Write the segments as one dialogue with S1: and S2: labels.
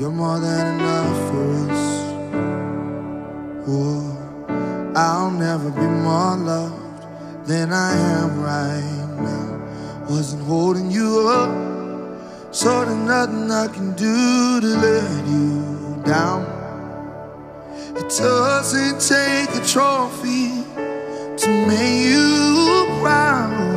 S1: You're more than enough for us. Oh, I'll never be more loved than I am right now. Wasn't holding you up, so there's nothing I can do to let you down. It doesn't take a trophy to make you proud.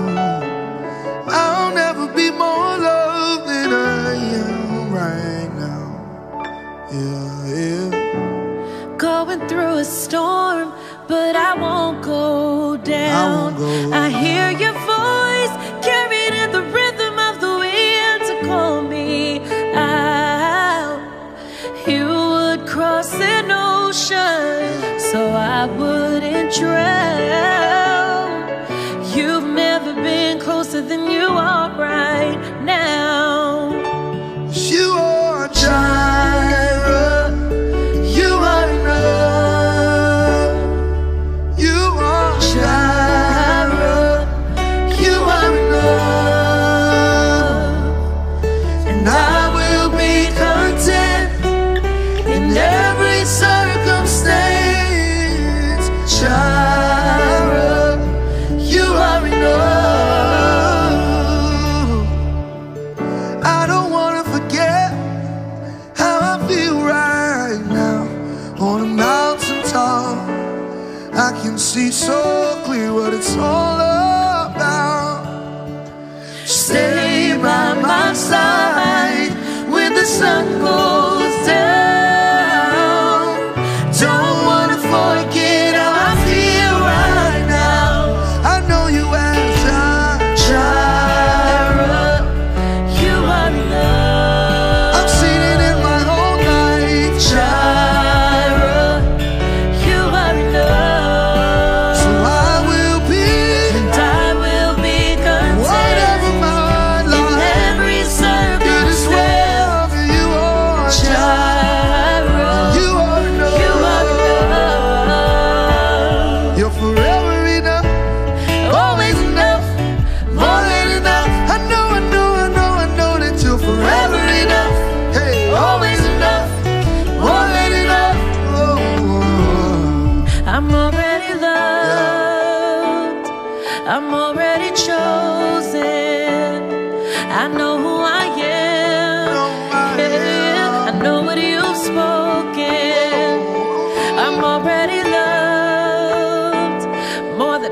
S2: A storm, but I won't go down.
S1: I go
S2: I hear your voice carried in the rhythm of the wind to call me out. You would cross an ocean so I wouldn't drown.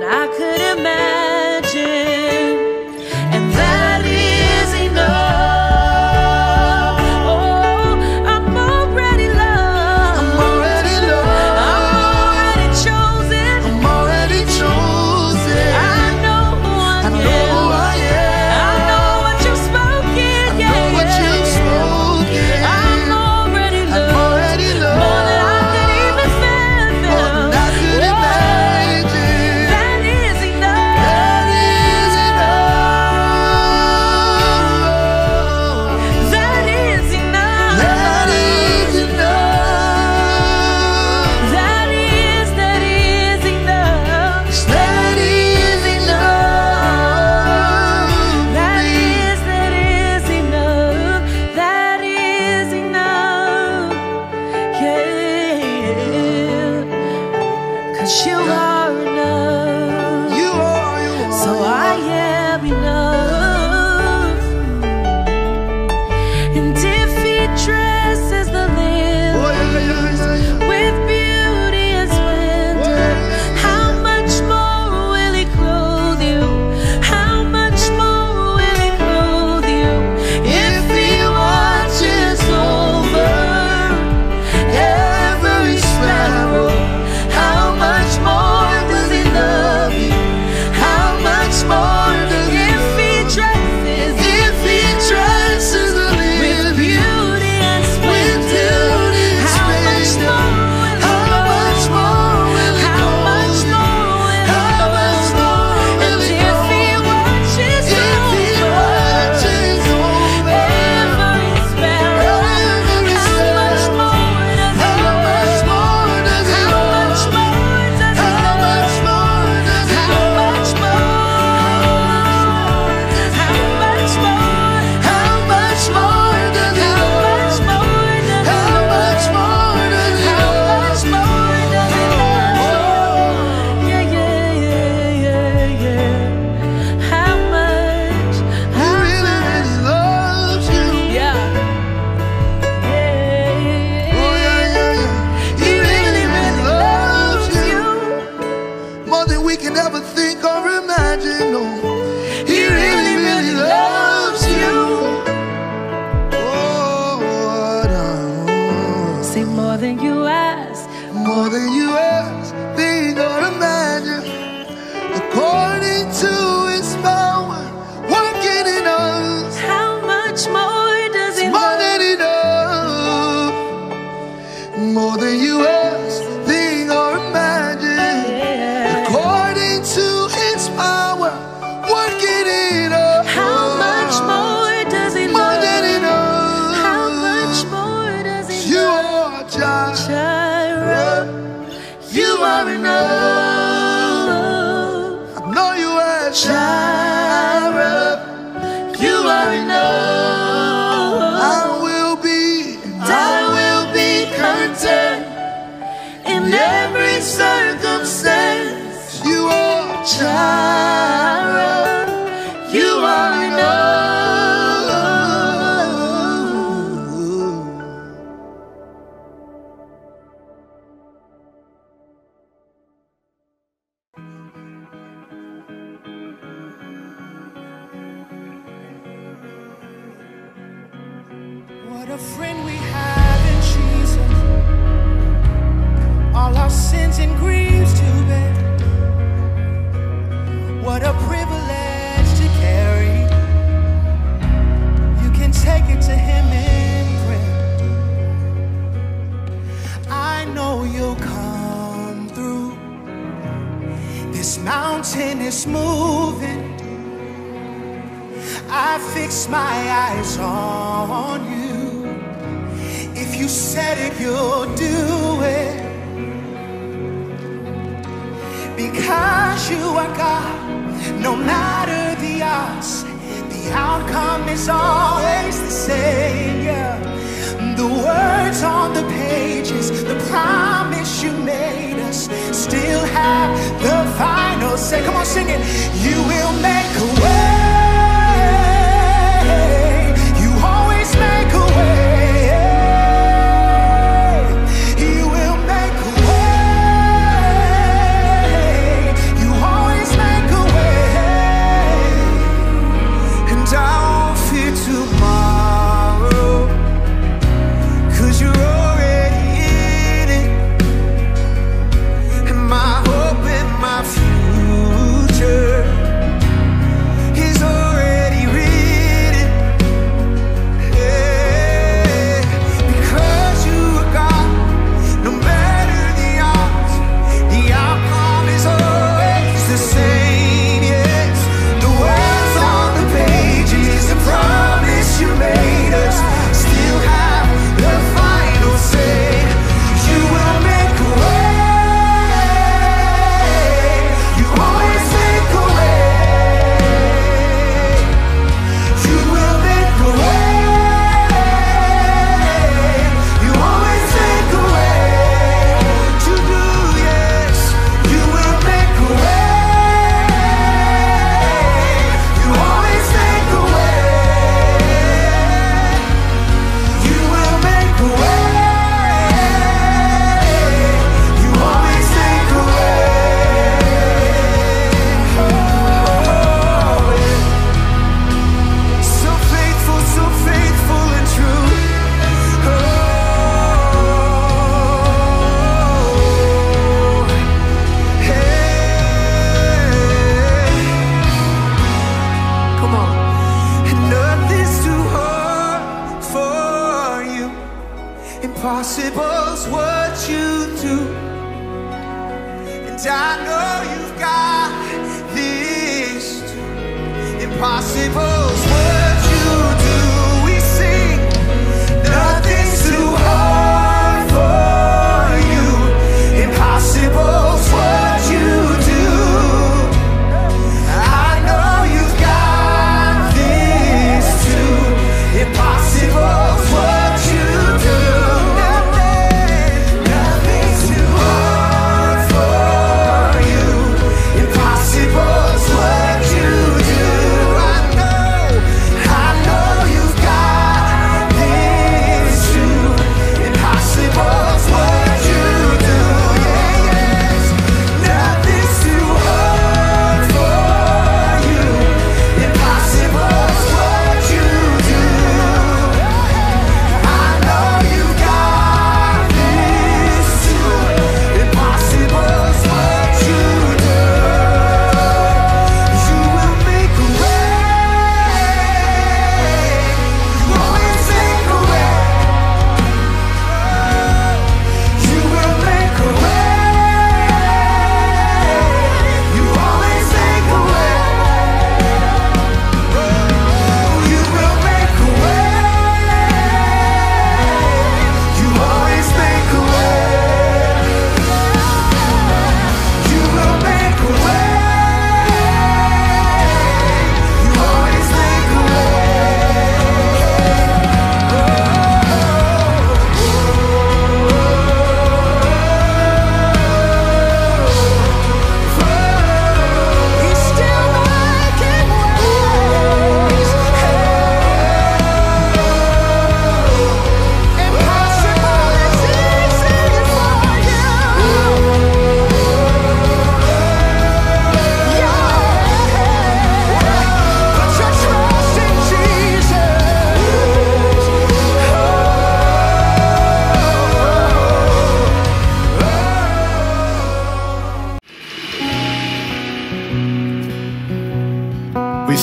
S1: I
S3: could imagine.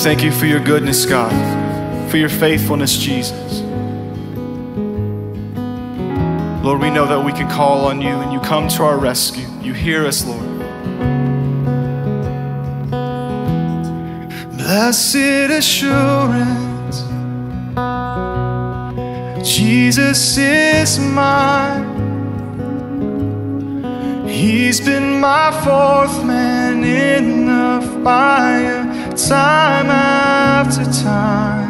S4: Thank you for your goodness, God, for your faithfulness, Jesus. Lord, we know that we can call on you and you come to our rescue. You hear us, Lord. Blessed assurance, Jesus is mine. He's been my fourth man in the fire, time after time.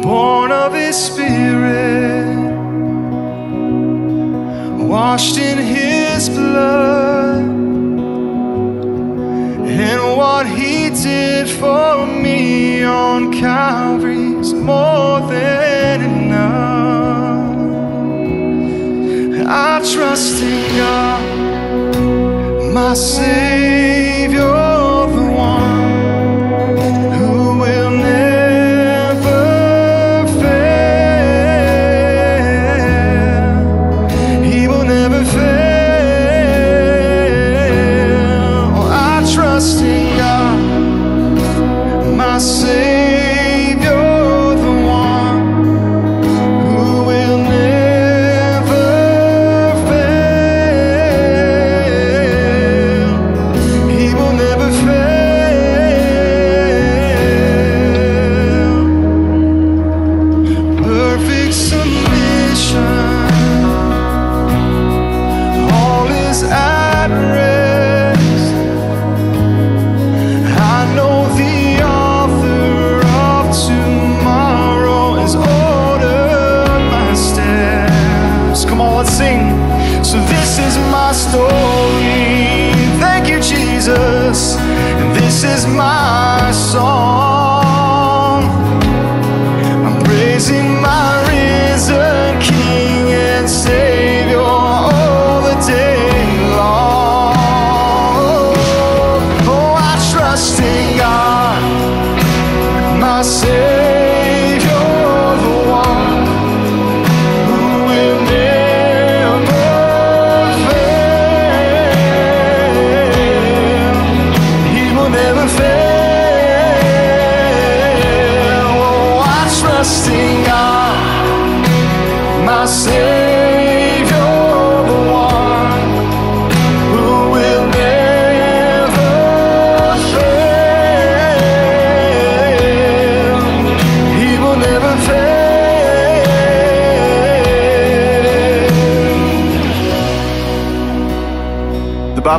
S4: Born of His Spirit, washed in His blood, and what He did for me on Calvary's more than enough. I trust in God, my Savior,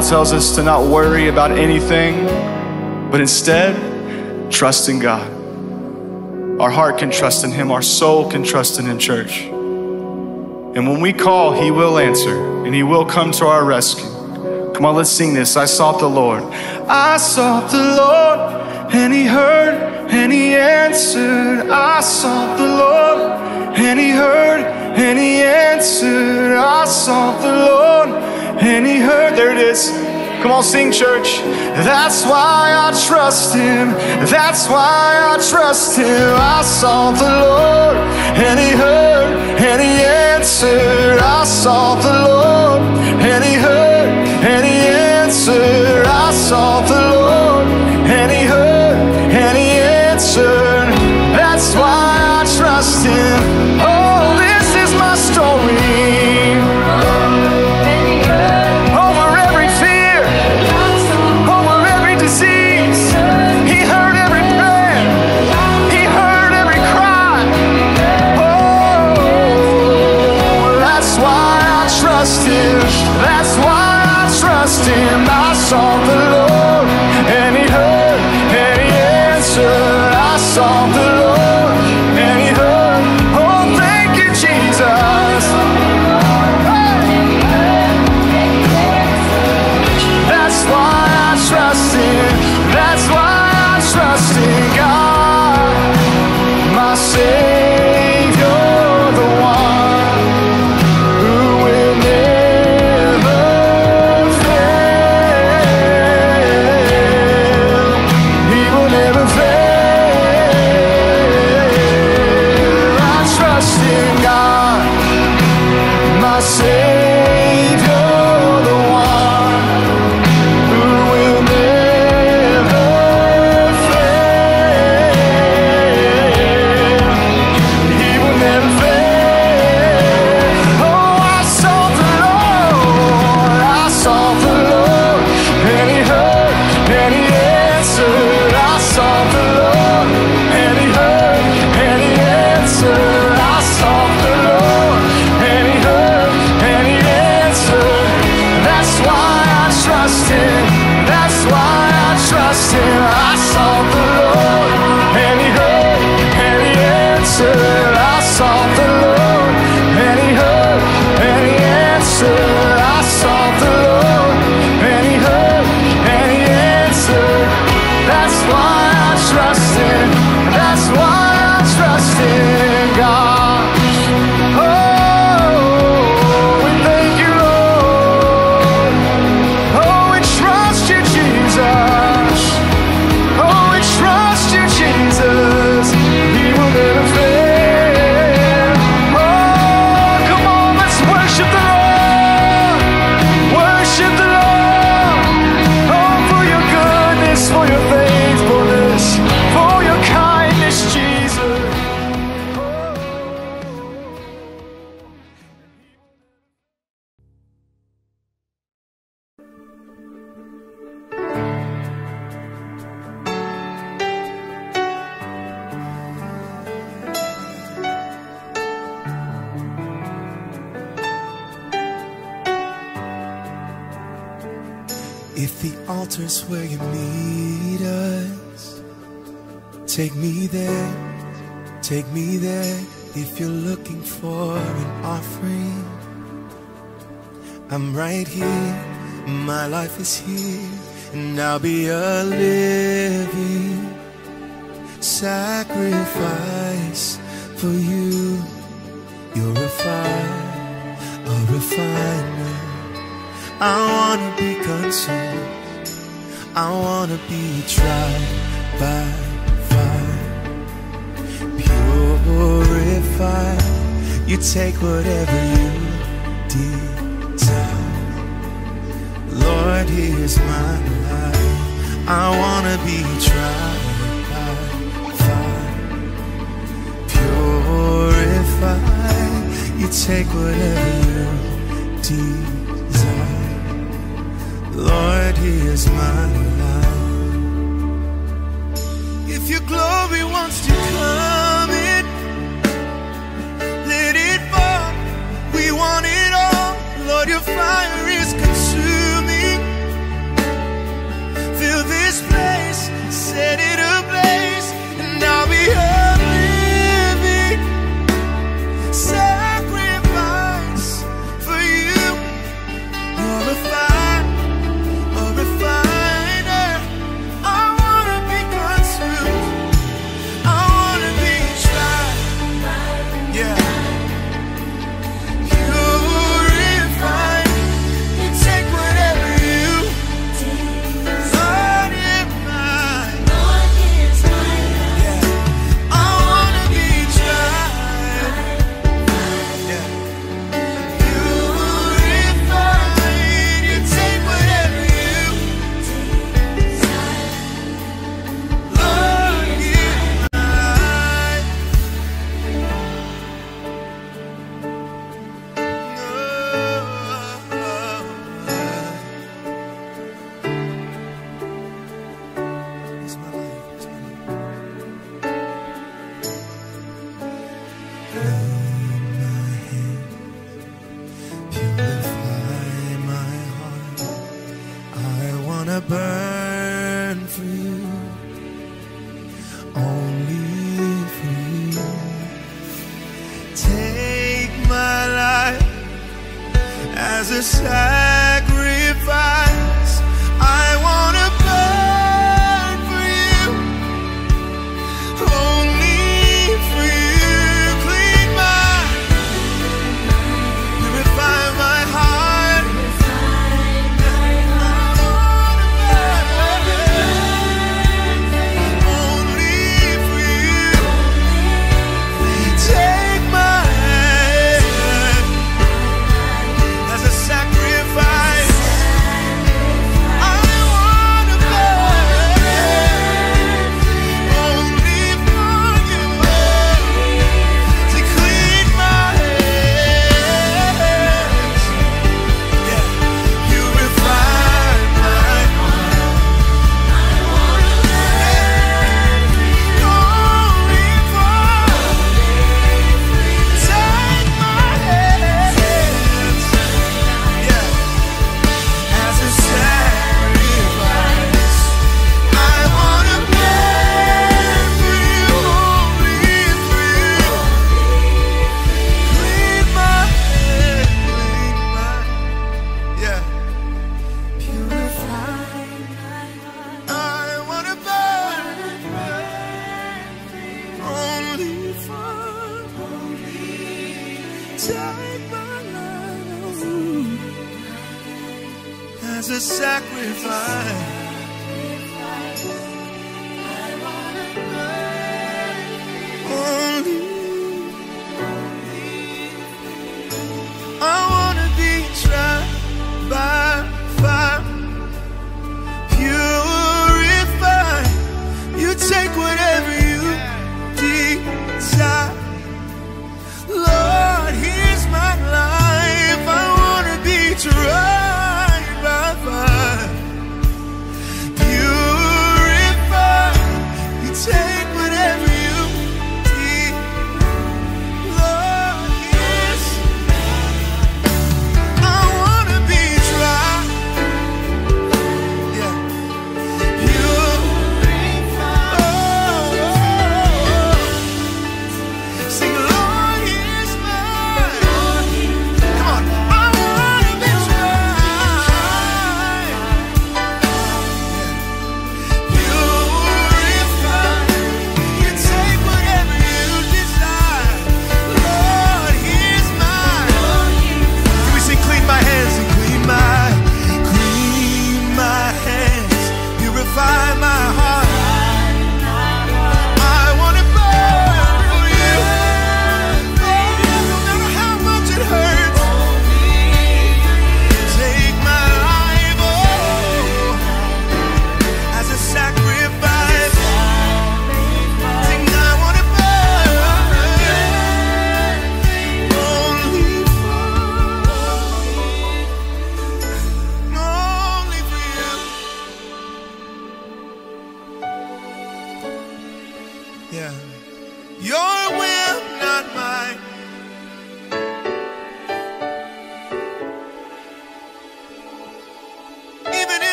S4: Bible tells us to not worry about anything, but instead, trust in God. Our heart can trust in Him, our soul can trust in Him, church. And when we call, He will answer and He will come to our rescue. Come on, let's sing this. I sought the Lord. I sought the Lord, and He heard and He answered. I sought the Lord, and He heard and He answered. I sought the Lord, and He heard. There it is. Come on, sing, church. That's why I trust Him. That's why I trust Him. I sought the Lord, and He heard and He answered. I sought the Lord, and He heard and He answered. I sought the Lord, and He heard is
S1: here, and I'll be a living sacrifice for you. You're a fire, a refiner. I wanna be consumed. I wanna be tried by fire, purified. You take whatever you did. Lord, here's my life. I wanna be tried by fire, purified. You take whatever you desire. Lord, here's my life. If your glory wants to come in, let it fall. We want it all, Lord, your fire. this place, set it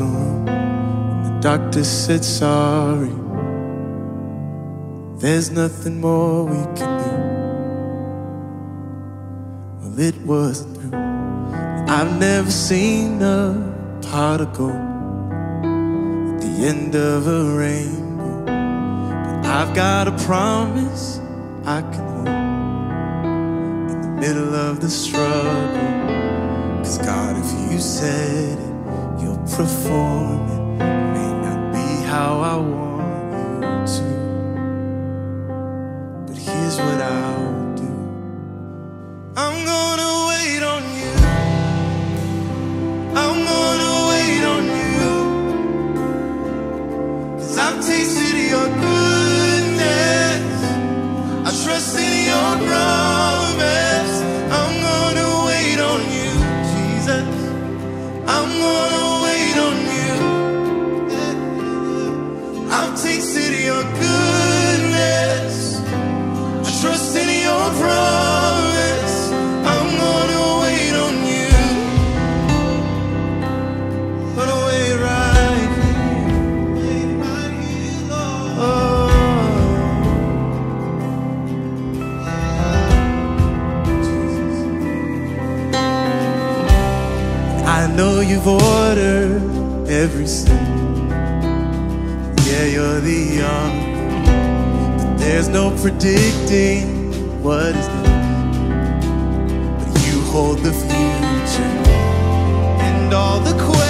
S1: And the
S5: doctor said sorry. There's nothing more we can do. Well, it was through. I've never seen a particle at the end of a rainbow. But I've got a promise I can hold in the middle of the struggle. Cause God, if you said it, Performing may not be how I want. know you've ordered every sin. Yeah, you're the author, but there's no predicting what is next. But you hold the future and all the questions.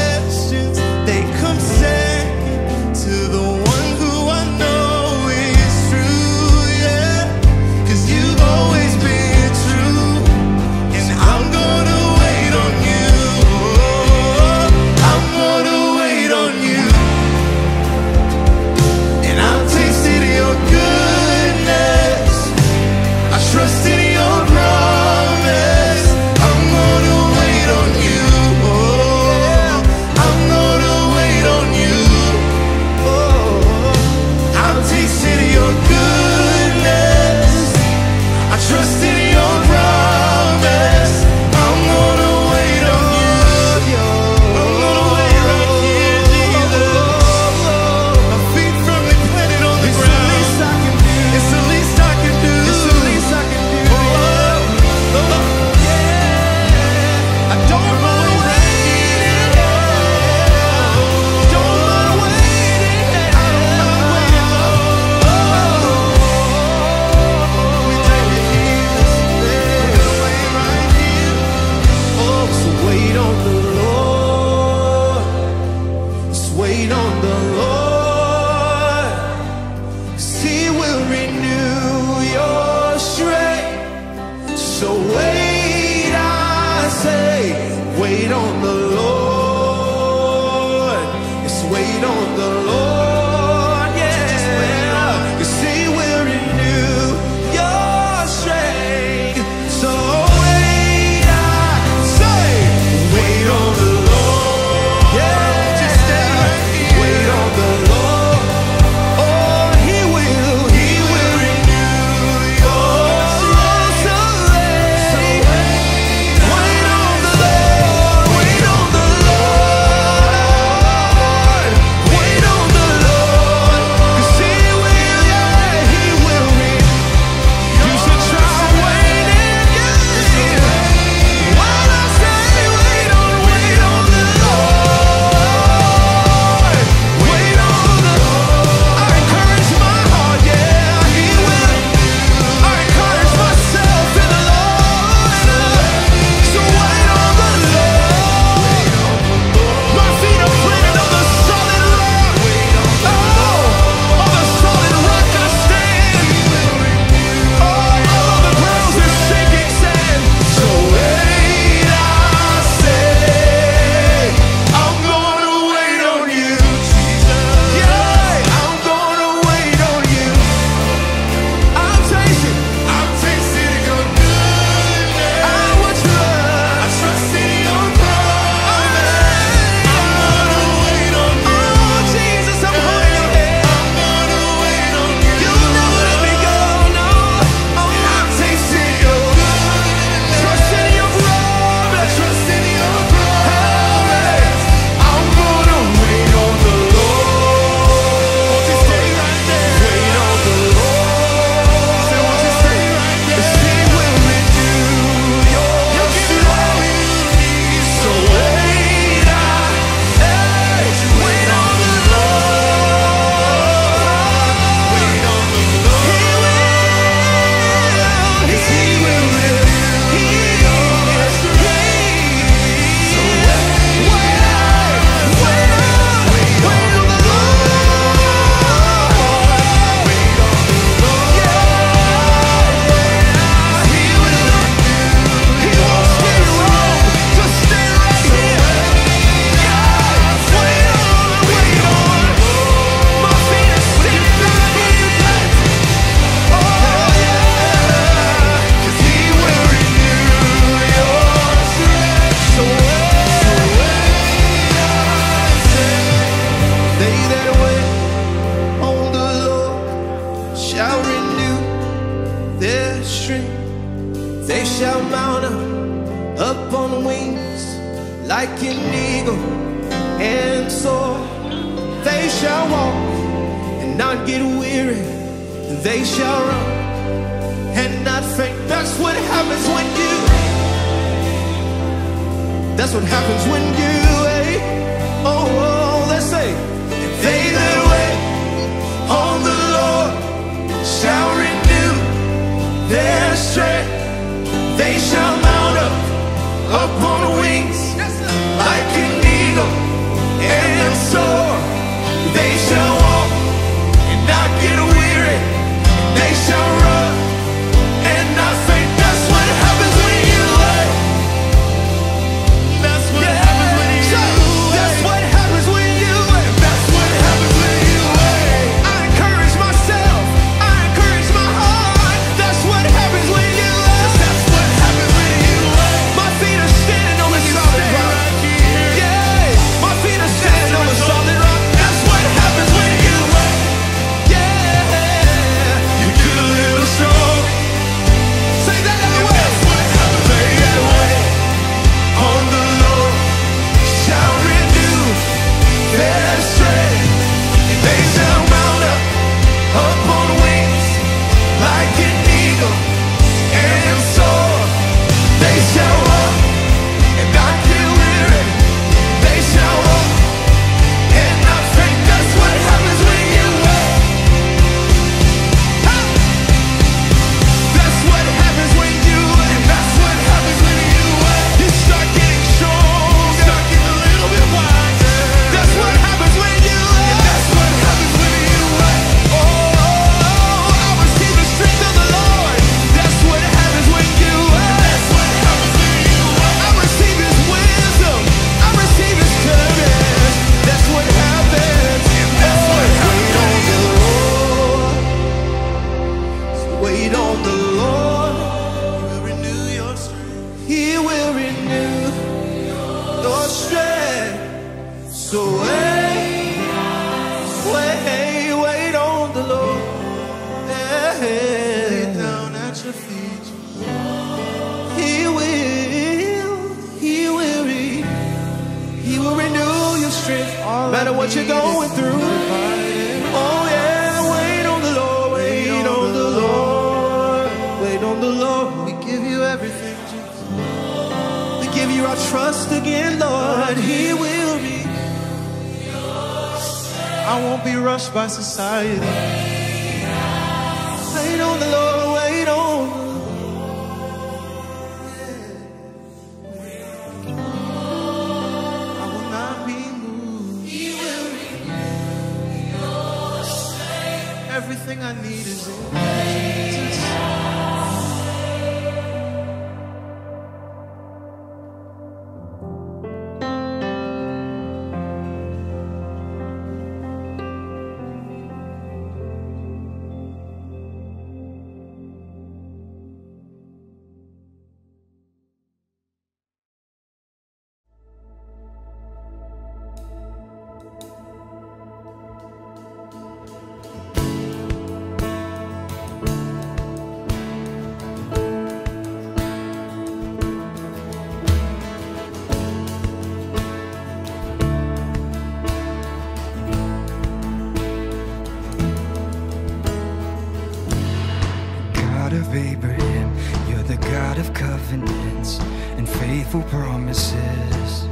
S5: God of covenants and faithful promises.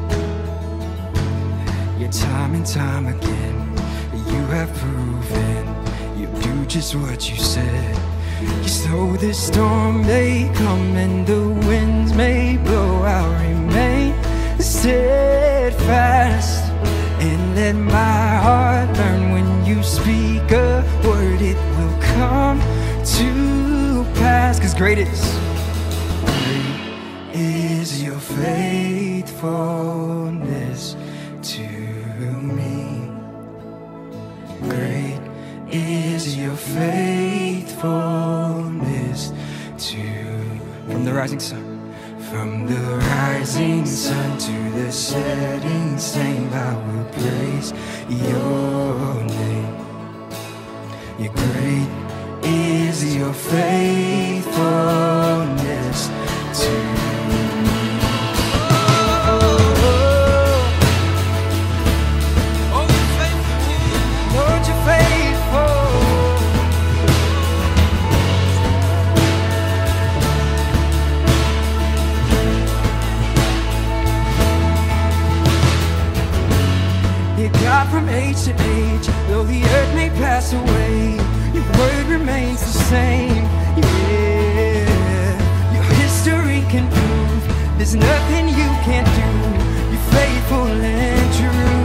S5: Yet time and time again, you have proven you do just what you said. So though the storm may come and the winds may blow, I'll remain steadfast and let my heart learn when you speak a word, it will come to pass. Cause great is faithfulness to me. Great is your faithfulness to From the rising sun. From the rising sun to the setting sun, I will praise your name. Your great is your faithfulness. age to age Though the earth may pass away Your word remains the same. Yeah Your history can prove There's nothing you can't do. You're faithful and true.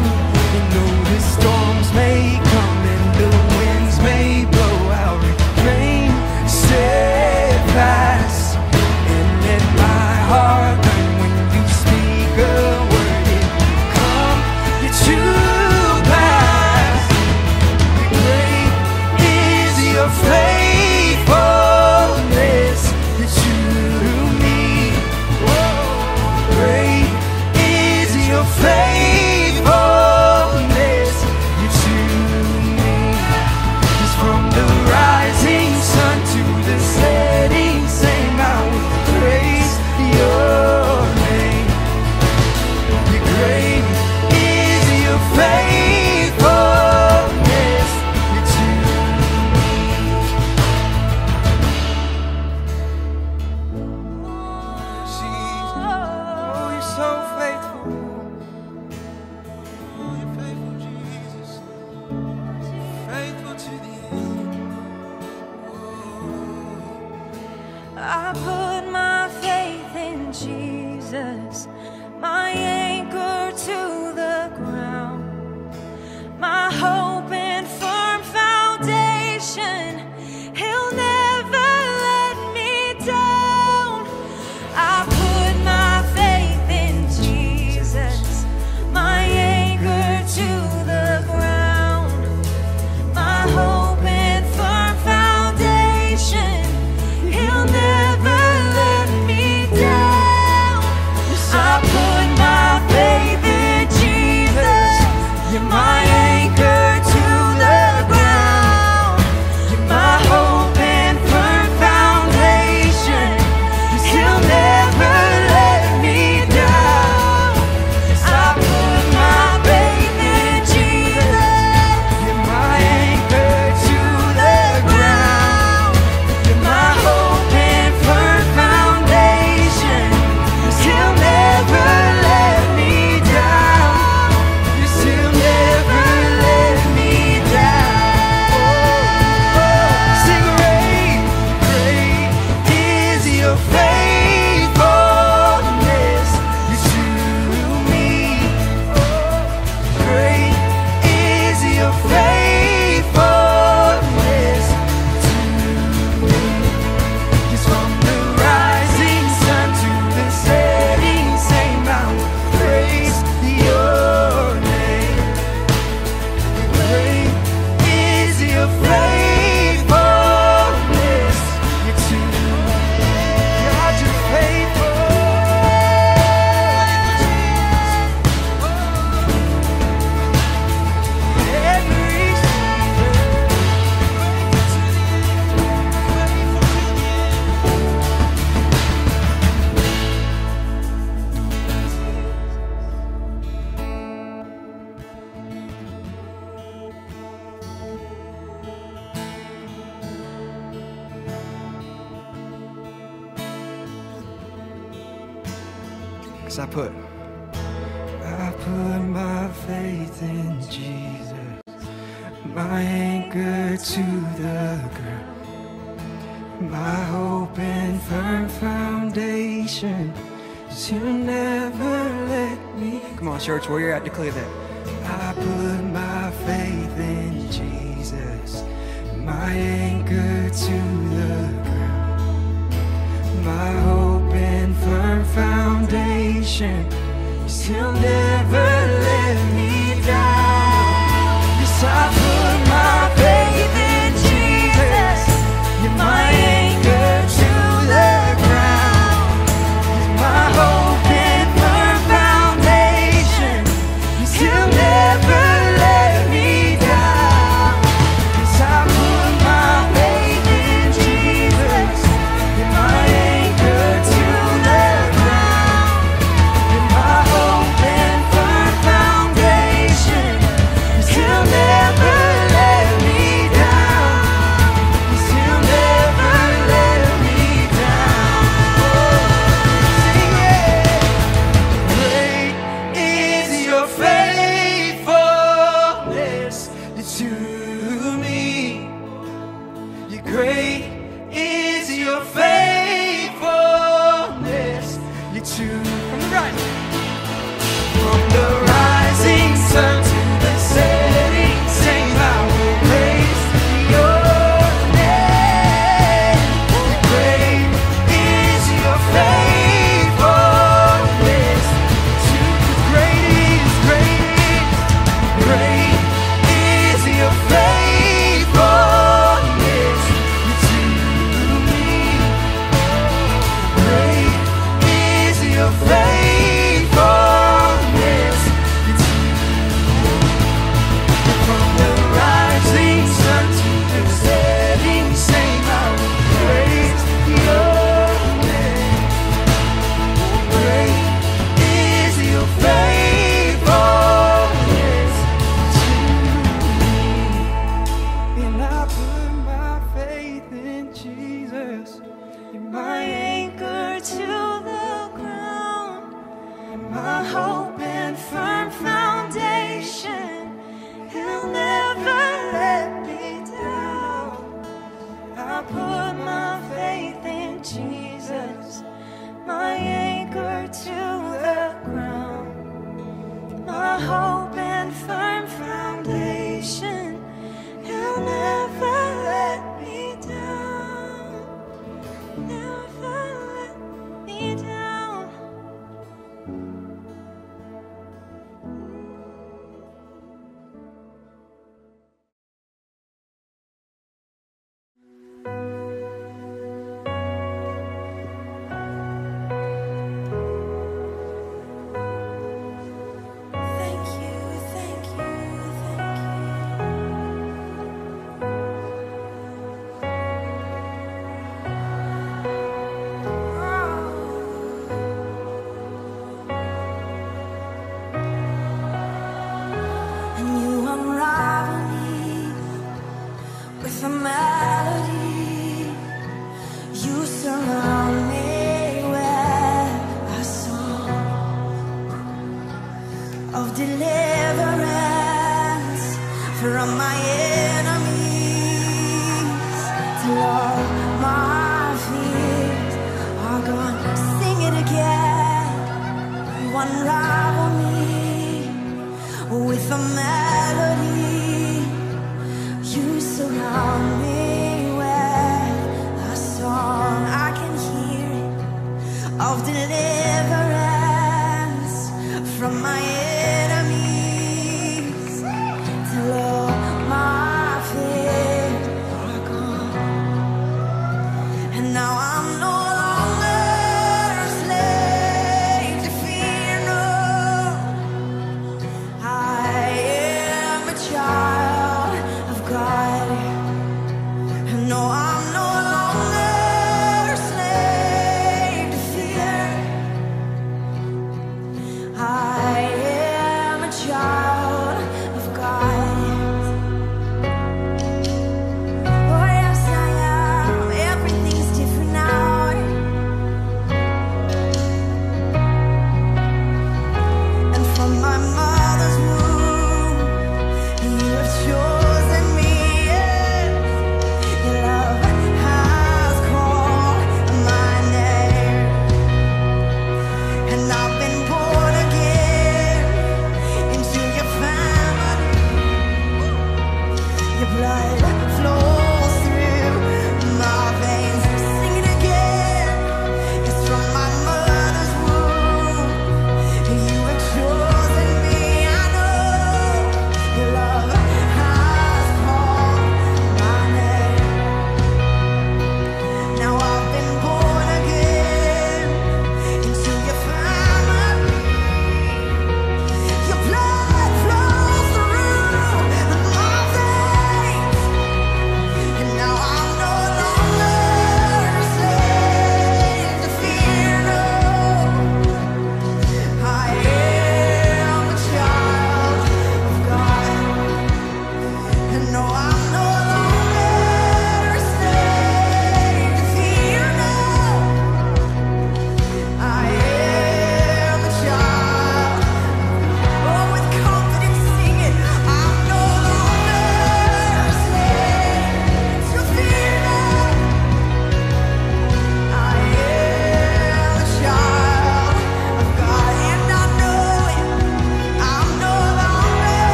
S3: Deliverance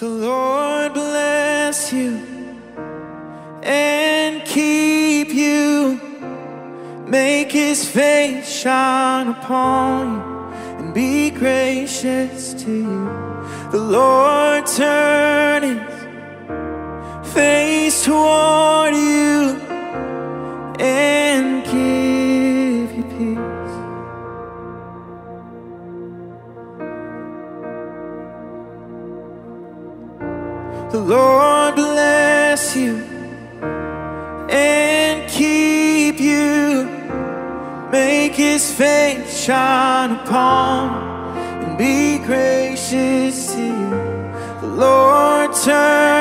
S5: The Lord bless you and keep you. Make his face shine upon you and be gracious to you. The Lord turn his face toward shine upon and be gracious to you. The Lord turn.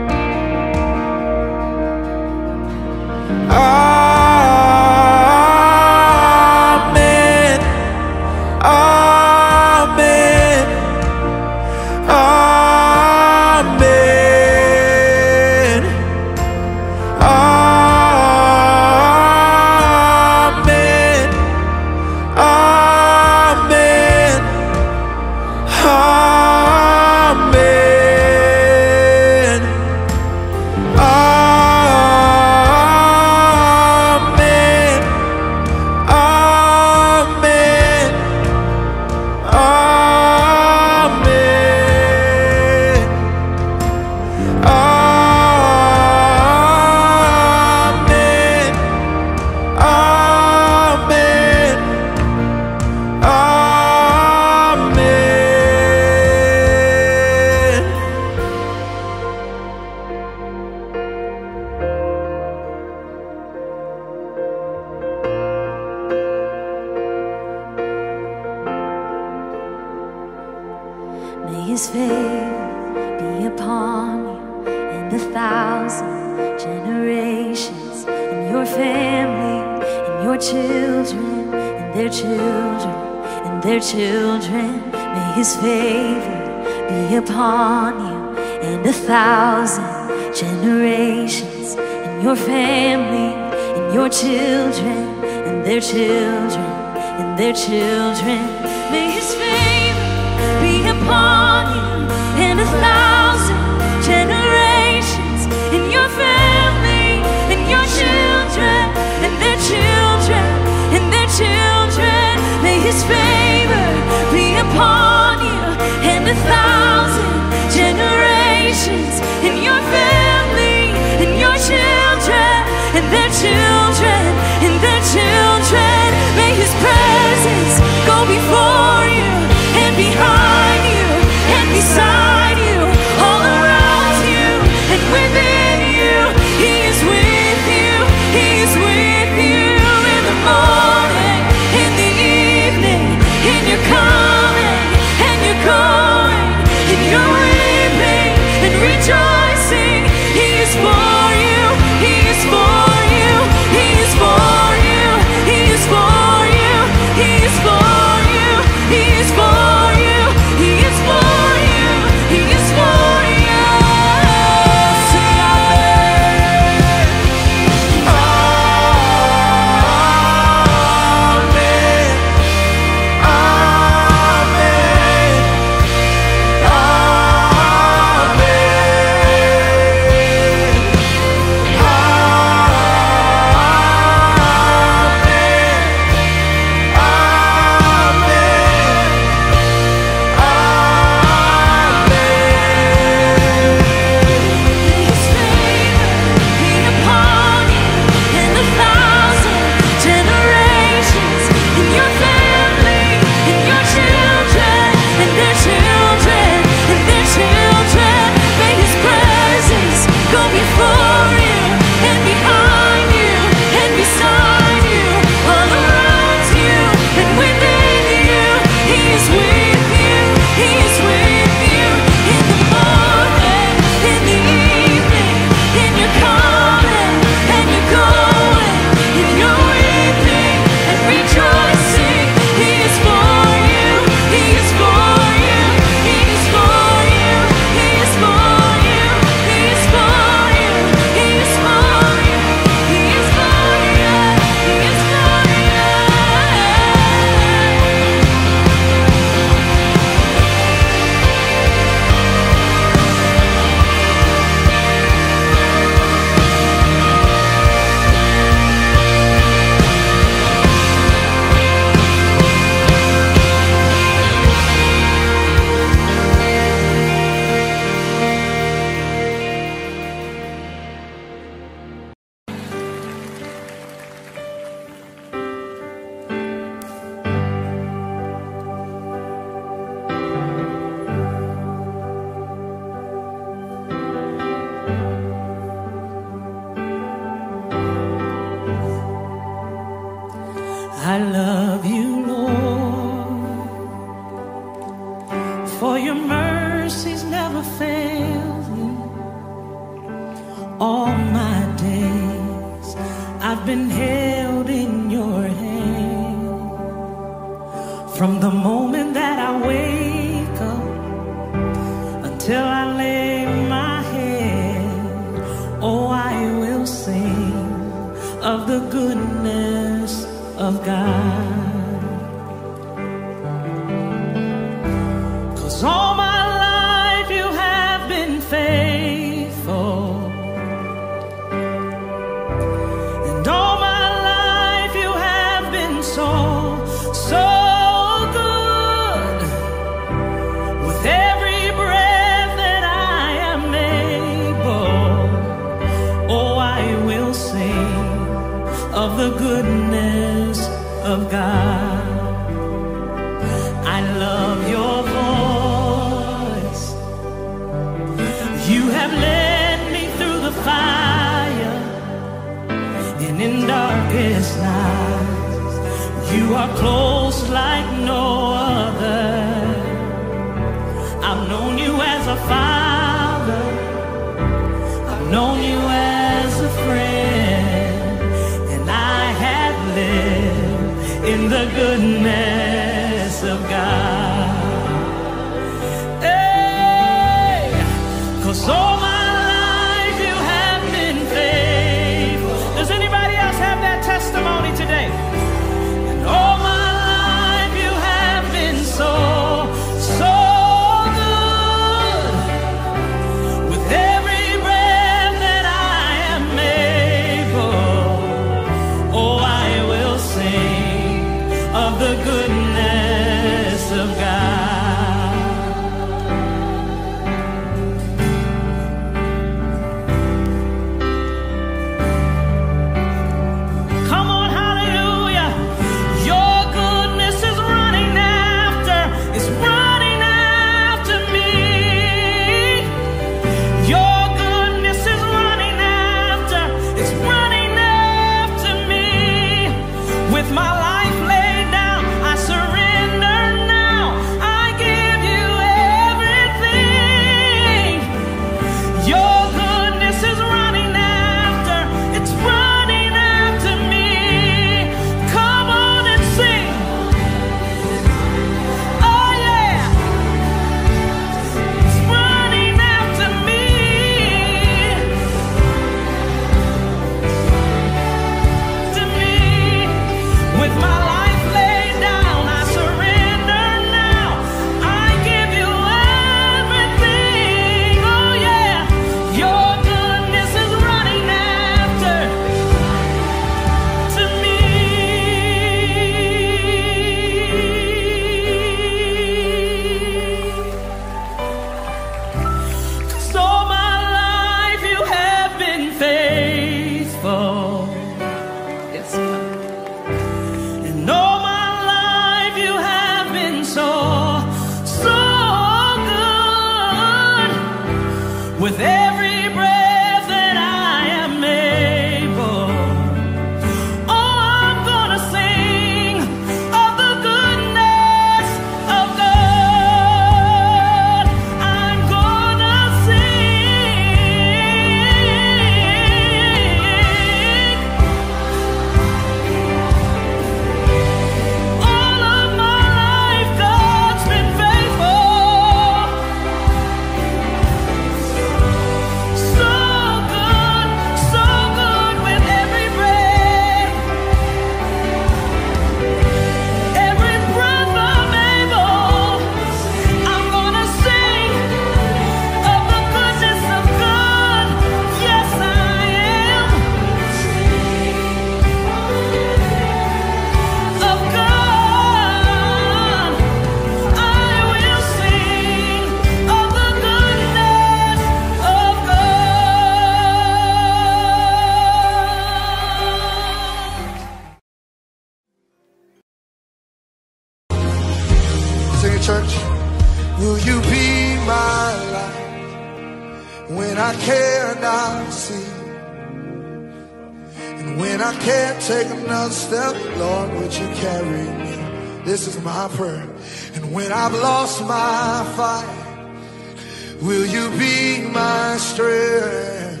S1: Can't take another step, Lord, would you carry me? This is my prayer. And when I've lost my fight, will you be my strength?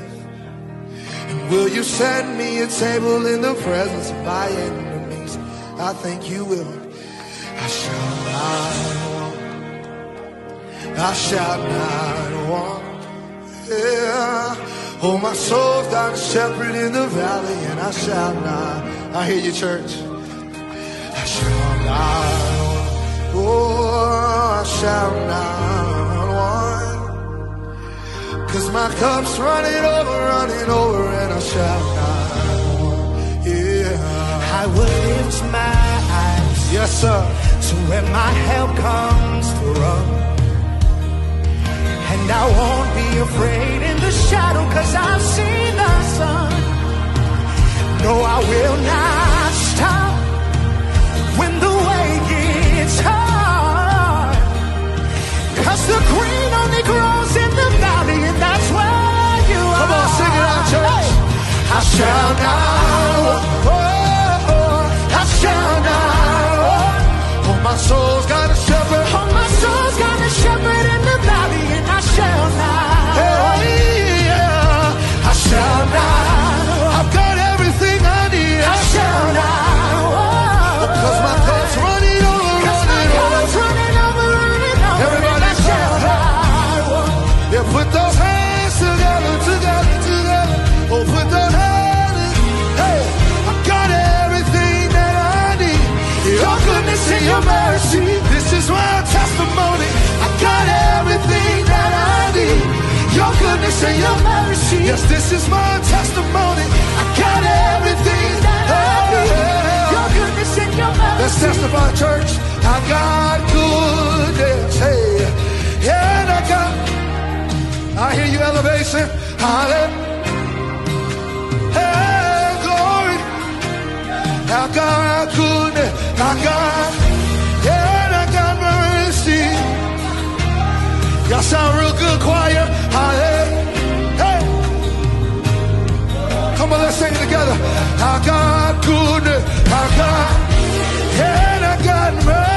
S1: And will you set me a table in the presence of my enemies? I think you will. I shall not want. I shall not walk. Yeah. Oh, my soul's got a shepherd in the valley, and I shall not. I hear you, church. I shall not. Oh, I shall not want. Cause my cup's running over, running over, and I shall not want. Yeah.
S6: I will lift my eyes
S1: Yes, sir.
S6: to where my help comes from. And I won't be afraid in the shadow, cause I've seen the sun. No, I will not stop when the way gets hard. Cause the green only grows in the valley, and that's where you are.
S1: Come on, sing it out, church.
S6: I shall not, And
S1: your mercy. Yes, this is my testimony. I got everything that I need.
S6: Your goodness and your mercy.
S1: Let's testify, church. I got goodness. Hey, and I got. I hear you, elevation. Hallelujah. Hey, glory. I got goodness. I got. And I got mercy. Y'all sound real good, choir. Come on, let's sing it together. I got goodness. I got. And I got mercy.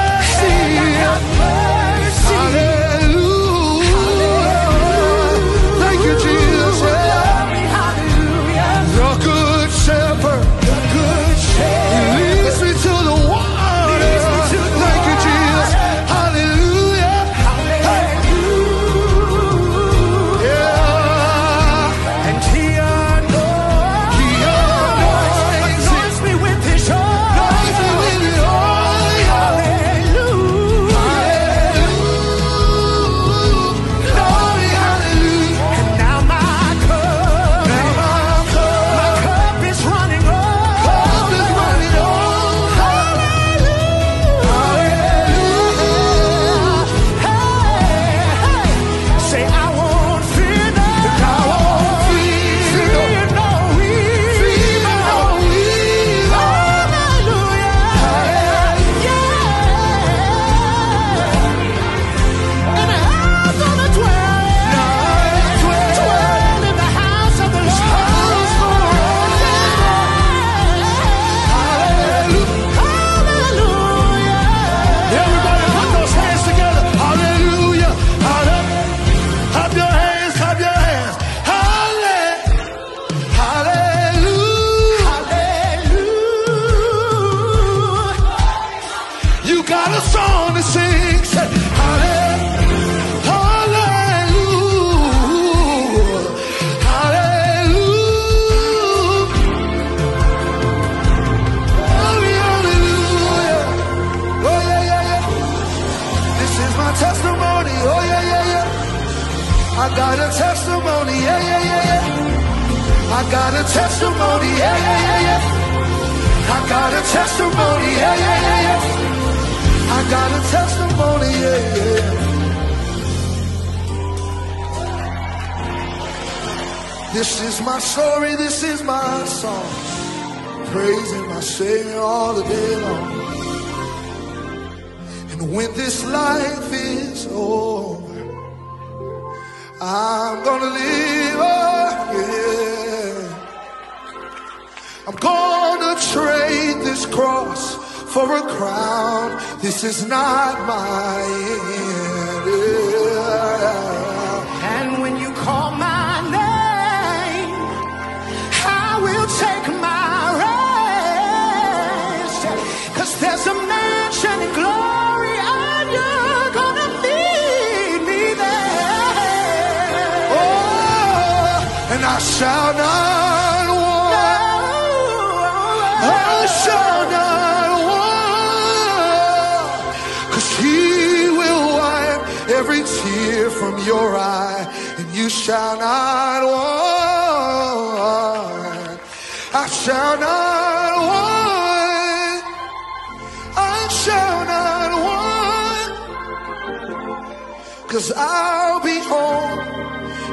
S7: Tear from your eye, and you shall not want. I shall not want. I shall not want. Cause I'll be home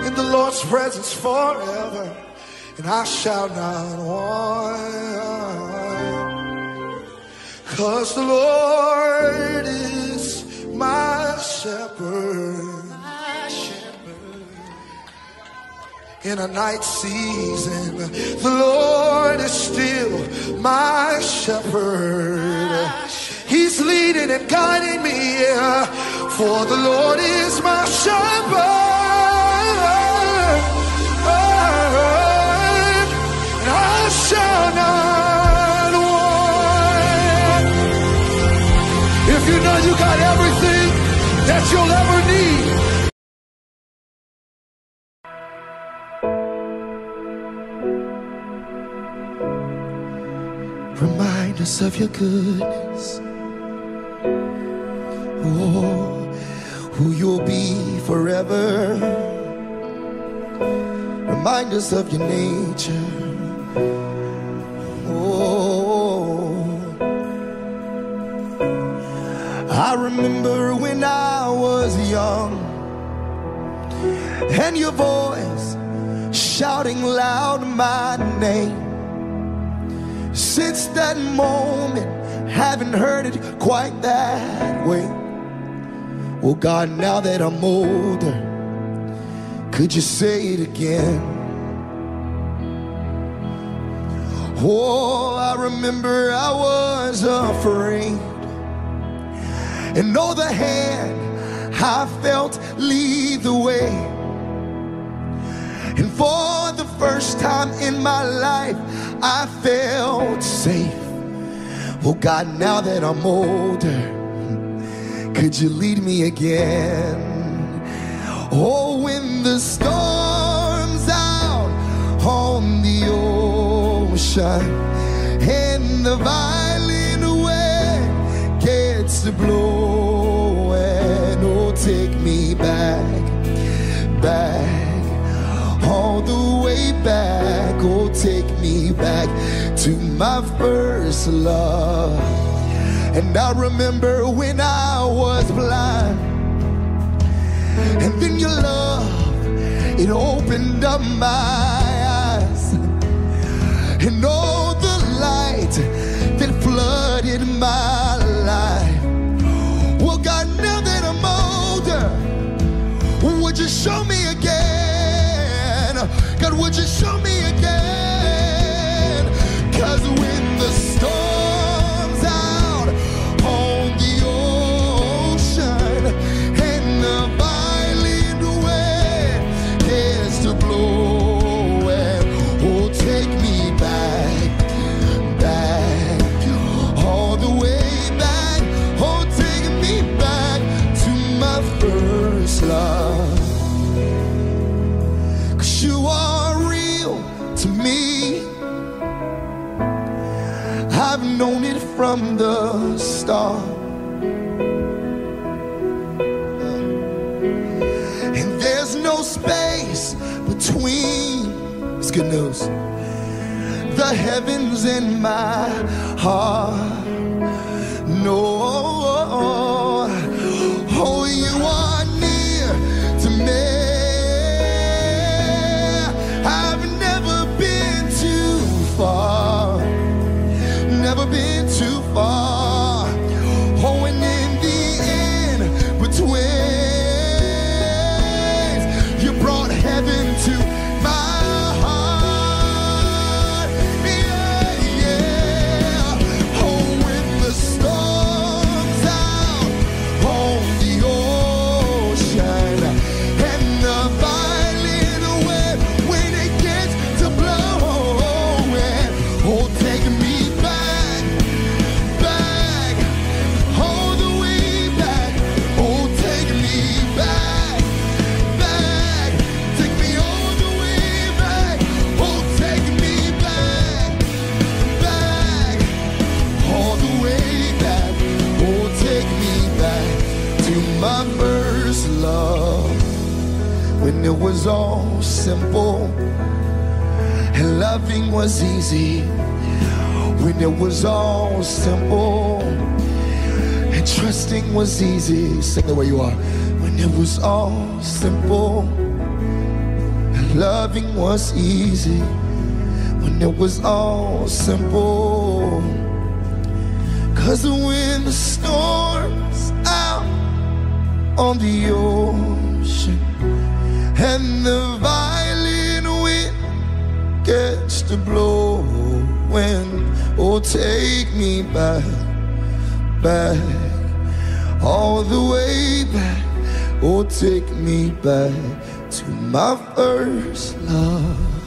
S7: in the Lord's presence forever, and I shall not want. Cause the Lord is my shepherd. My shepherd. In a night season, the Lord is still my shepherd. He's leading and guiding me, yeah, for the Lord is my shepherd. And I shall not you know you got everything that you'll ever need. Remind us of your goodness. Oh, who you'll be forever. Remind us of your nature. Oh, I remember when I was young and your voice shouting loud my name. Since that moment, haven't heard it quite that way. Well, God, now that I'm older, could you say it again? Oh, I remember I was afraid. And know the hand I felt lead the way. And for the first time in my life, I felt safe. Oh God, now that I'm older, could you lead me again? Oh, when the storm's out on the ocean and the wind to blowing, oh, take me back, back all the way back. Oh, take me back to my first love. And I remember when I was blind, and then your love, it opened up my eyes, and all the light that flooded my show me again? God, would you show me again? From the start. And there's no space between, it's good news, the heavens and my heart. No, oh, oh, oh, oh you
S2: are It was all simple. And loving was easy when it was all simple. And trusting was easy. Sing the way you are. When it was all simple. And loving was easy when it was all simple. Cause when the storm's out on the ocean and the violin wind gets to blow when oh take me back back all the way back. Oh take me back to my first love.